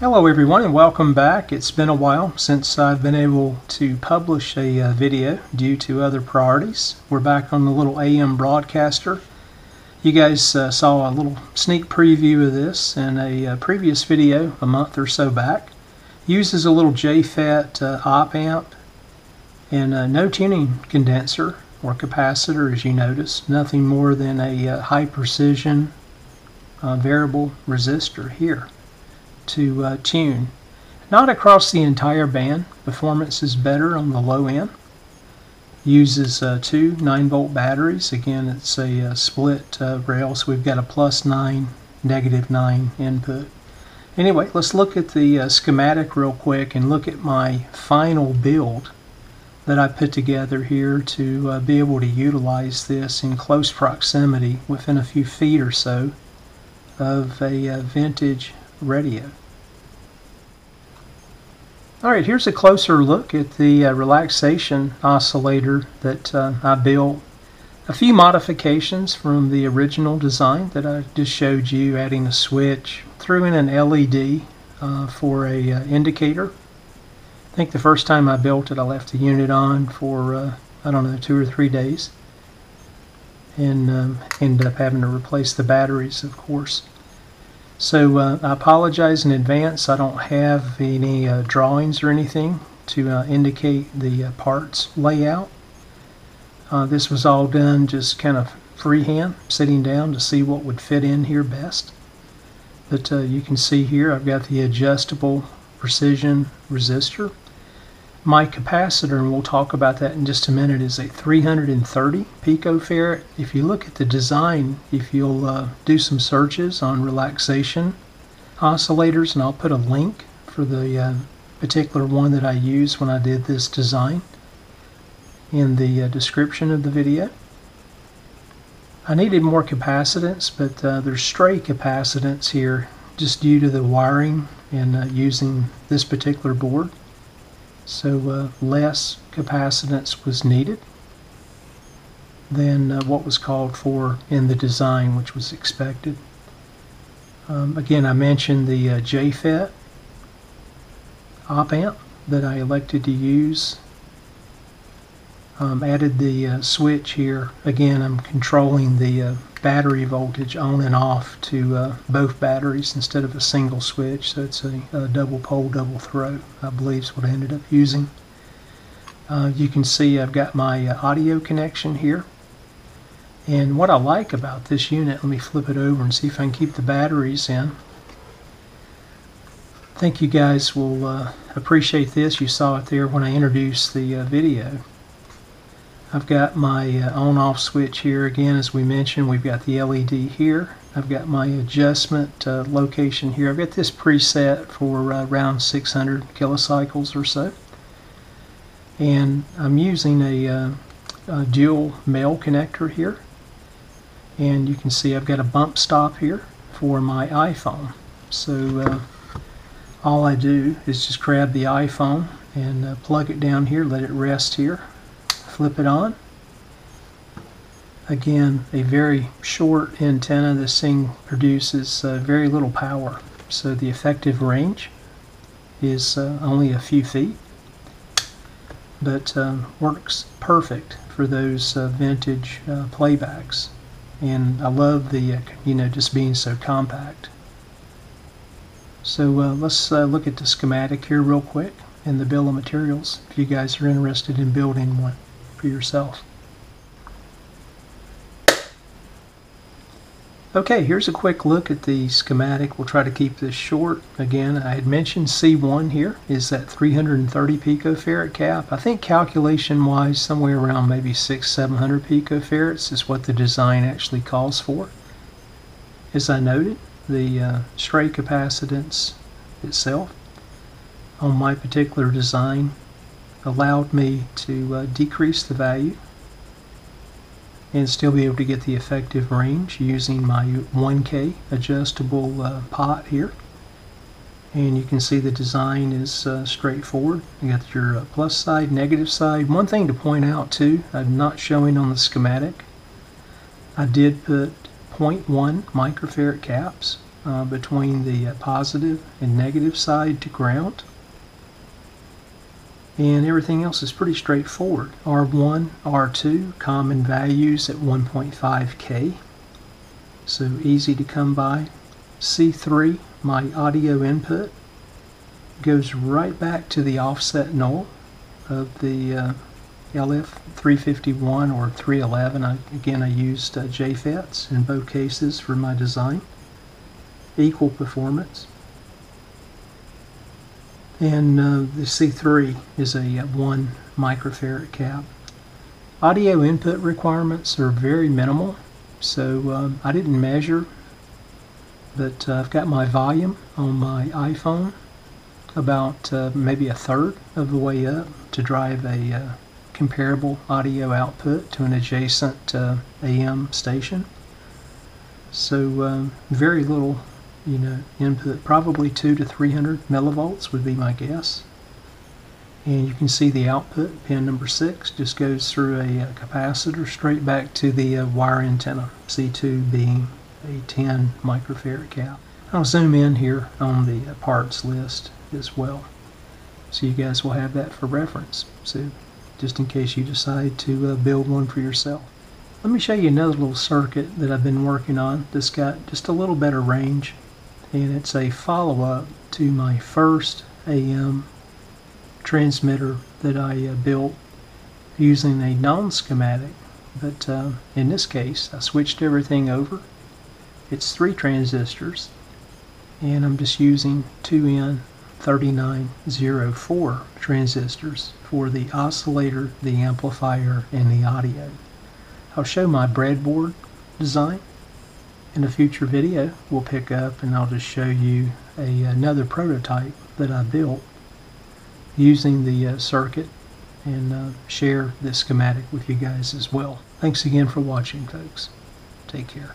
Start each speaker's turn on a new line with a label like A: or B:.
A: Hello everyone and welcome back. It's been a while since I've been able to publish a uh, video due to other priorities. We're back on the little AM broadcaster. You guys uh, saw a little sneak preview of this in a uh, previous video a month or so back. Uses a little JFET uh, op amp and no tuning condenser or capacitor as you notice. Nothing more than a uh, high precision uh, variable resistor here to uh, tune. Not across the entire band. Performance is better on the low end. Uses uh, two 9 volt batteries. Again, it's a uh, split uh, rail, so we've got a plus 9, negative 9 input. Anyway, let's look at the uh, schematic real quick and look at my final build that I put together here to uh, be able to utilize this in close proximity within a few feet or so of a uh, vintage radio. Alright, here's a closer look at the uh, relaxation oscillator that uh, I built. A few modifications from the original design that I just showed you, adding a switch, threw in an LED uh, for a uh, indicator. I think the first time I built it I left the unit on for, uh, I don't know, two or three days. And um, ended up having to replace the batteries, of course. So uh, I apologize in advance. I don't have any uh, drawings or anything to uh, indicate the uh, parts layout. Uh, this was all done just kind of freehand, sitting down to see what would fit in here best. But uh, you can see here I've got the adjustable precision resistor my capacitor, and we'll talk about that in just a minute, is a 330 picofarad. If you look at the design, if you'll uh, do some searches on relaxation oscillators, and I'll put a link for the uh, particular one that I used when I did this design in the uh, description of the video. I needed more capacitance, but uh, there's stray capacitance here just due to the wiring and uh, using this particular board so uh, less capacitance was needed than uh, what was called for in the design, which was expected. Um, again, I mentioned the uh, JFET op amp that I elected to use. Um, added the uh, switch here. Again, I'm controlling the uh, battery voltage on and off to uh, both batteries instead of a single switch. So it's a, a double pole, double throw, I believe is what I ended up using. Uh, you can see I've got my uh, audio connection here. And what I like about this unit, let me flip it over and see if I can keep the batteries in. I think you guys will uh, appreciate this. You saw it there when I introduced the uh, video. I've got my uh, on-off switch here again. As we mentioned we've got the LED here. I've got my adjustment uh, location here. I've got this preset for uh, around 600 kilocycles or so. And I'm using a, uh, a, dual male connector here. And you can see I've got a bump stop here for my iPhone. So uh, all I do is just grab the iPhone and uh, plug it down here let it rest here flip it on. Again, a very short antenna. This thing produces uh, very little power, so the effective range is uh, only a few feet, but um, works perfect for those uh, vintage uh, playbacks. And I love the, uh, you know, just being so compact. So uh, let's look at the schematic here real quick and the bill of materials if you guys are interested in building one for yourself. Okay, here's a quick look at the schematic. We'll try to keep this short. Again, I had mentioned C1 here is that 330 picofarad cap. I think calculation-wise, somewhere around maybe 6 700 picofarads is what the design actually calls for. As I noted, the uh, stray capacitance itself on my particular design allowed me to uh, decrease the value and still be able to get the effective range using my 1K adjustable uh, pot here. And you can see the design is uh, straightforward. You got your uh, plus side, negative side. One thing to point out too, I'm not showing on the schematic. I did put 0.1 microfarad caps uh, between the uh, positive and negative side to ground. And everything else is pretty straightforward. R1, R2, common values at 1.5K. So easy to come by. C3, my audio input, goes right back to the offset null of the uh, LF351 or 311. I, again, I used uh, JFETs in both cases for my design. Equal performance. And uh, the C3 is a 1 microfarad cap. Audio input requirements are very minimal, so um, I didn't measure, but uh, I've got my volume on my iPhone about uh, maybe a third of the way up to drive a uh, comparable audio output to an adjacent uh, AM station. So um, very little, you know, input. Probably two to 300 millivolts would be my guess. And you can see the output, pin number six, just goes through a, a capacitor straight back to the uh, wire antenna, C2 being a 10 microfarad cap. I'll zoom in here on the uh, parts list as well. So you guys will have that for reference. So just in case you decide to uh, build one for yourself. Let me show you another little circuit that I've been working on that's got just a little better range and it's a follow-up to my first AM transmitter that I uh, built using a non-schematic but uh, in this case I switched everything over it's three transistors and I'm just using 2N 3904 transistors for the oscillator, the amplifier, and the audio. I'll show my breadboard design in a future video. We'll pick up and I'll just show you a, another prototype that I built using the uh, circuit and uh, share the schematic with you guys as well. Thanks again for watching folks. Take care.